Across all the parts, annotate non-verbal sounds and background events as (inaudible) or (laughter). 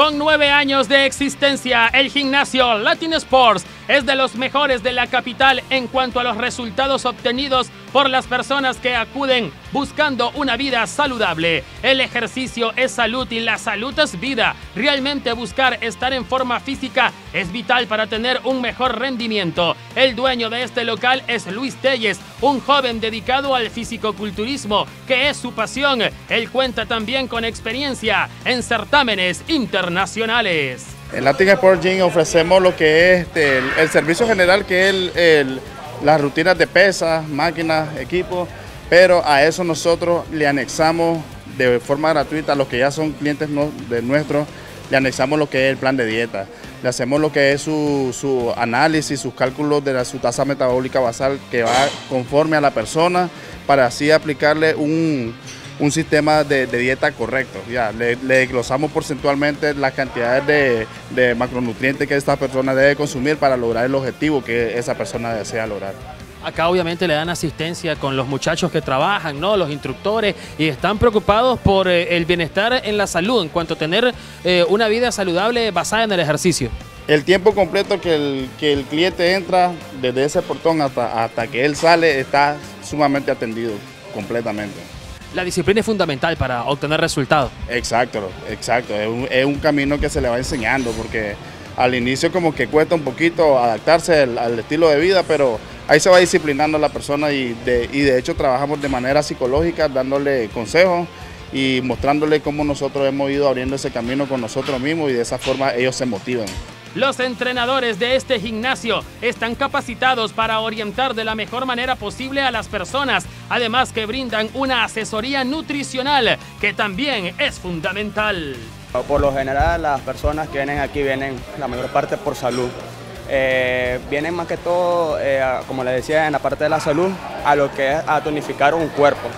Con nueve años de existencia, el gimnasio Latin Sports es de los mejores de la capital en cuanto a los resultados obtenidos por las personas que acuden buscando una vida saludable. El ejercicio es salud y la salud es vida. Realmente buscar estar en forma física es vital para tener un mejor rendimiento. El dueño de este local es Luis Telles, un joven dedicado al fisicoculturismo, que es su pasión. Él cuenta también con experiencia en certámenes internacionales. En Latin Sport Gym ofrecemos lo que es este, el, servicio general, que es las rutinas de pesas, máquinas, equipos, pero a eso nosotros le anexamos de forma gratuita a los que ya son clientes de nuestros, le anexamos lo que es el plan de dieta. Le hacemos lo que es su, análisis, sus cálculos de su tasa metabólica basal que va conforme a la persona para así aplicarle un, un sistema de, dieta correcto. Ya, le, desglosamos porcentualmente las cantidades de, macronutrientes que esta persona debe consumir para lograr el objetivo que esa persona desea lograr. Acá obviamente le dan asistencia con los muchachos que trabajan, ¿no? Los instructores y están preocupados por eh, el bienestar en la salud, en cuanto a tener eh, una vida saludable basada en el ejercicio. El tiempo completo que el, que el cliente entra desde ese portón hasta, hasta que él sale está sumamente atendido completamente la disciplina es fundamental para obtener resultados. Exacto, exacto. Es un, camino que se le va enseñando porque al inicio como que cuesta un poquito adaptarse al, estilo de vida, pero ahí se va disciplinando la persona y de, y de hecho trabajamos de manera psicológica dándole consejos y mostrándole cómo nosotros hemos ido abriendo ese camino con nosotros mismos y de esa forma ellos se motivan. Los entrenadores de este gimnasio están capacitados para orientar de la mejor manera posible a las personas, además que brindan una asesoría nutricional que también es fundamental. Por lo general las personas que vienen aquí vienen la mayor parte por salud. Eh, vienen más que todo, eh, como les decía, en la parte de la salud, a lo que es a tonificar un cuerpo.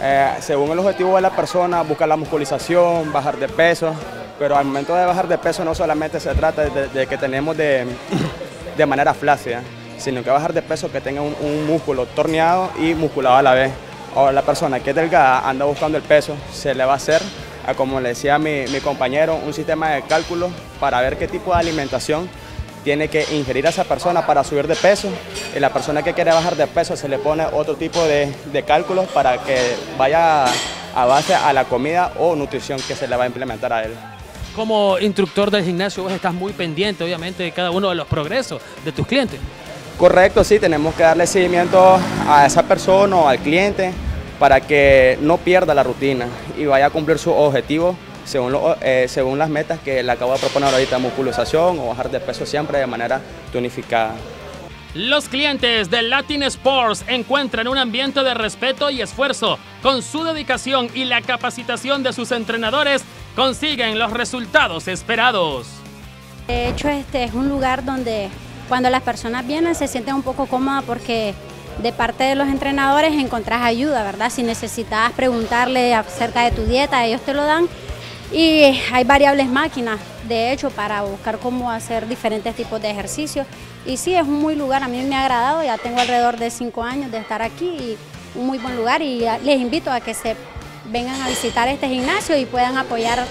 Eh, según el objetivo de la persona, buscar la musculización, bajar de peso, pero al momento de bajar de peso no solamente se trata de, que tenemos de, (clears throat) de, manera flácida, sino que bajar de peso que tenga un, músculo torneado y musculado a la vez. Ahora la persona que es delgada anda buscando el peso, se le va a hacer, como le decía mi, mi compañero, un sistema de cálculo para ver qué tipo de alimentación tiene que ingerir a esa persona para subir de peso y la persona que quiere bajar de peso se le pone otro tipo de, de cálculos para que vaya a base a la comida o nutrición que se le va a implementar a él. Como instructor del gimnasio, vos estás muy pendiente, obviamente, de cada uno de los progresos de tus clientes. Correcto, sí, tenemos que darle seguimiento a esa persona o al cliente para que no pierda la rutina y vaya a cumplir su objetivo según, eh, según las metas que le acabo de proponer ahorita, musculización o bajar de peso siempre de manera tonificada. Los clientes de Latin Sports encuentran un ambiente de respeto y esfuerzo. Con su dedicación y la capacitación de sus entrenadores, consiguen los resultados esperados. De hecho, este es un lugar donde cuando las personas vienen se sienten un poco cómodas porque de parte de los entrenadores encontrás ayuda, ¿verdad? Si necesitas preguntarle acerca de tu dieta, ellos te lo dan. Y hay variables máquinas, de hecho, para buscar cómo hacer diferentes tipos de ejercicios. Y sí, es un muy lugar, a mí me ha agradado, ya tengo alrededor de cinco años de estar aquí y un muy buen lugar y les invito a que se vengan a visitar este gimnasio y puedan apoyar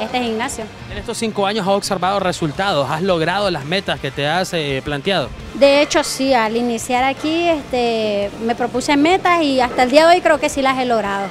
este gimnasio. En estos cinco años has observado resultados, has logrado las metas que te has eh, planteado. De hecho, sí, al iniciar aquí este, me propuse metas y hasta el día de hoy creo que sí las he logrado.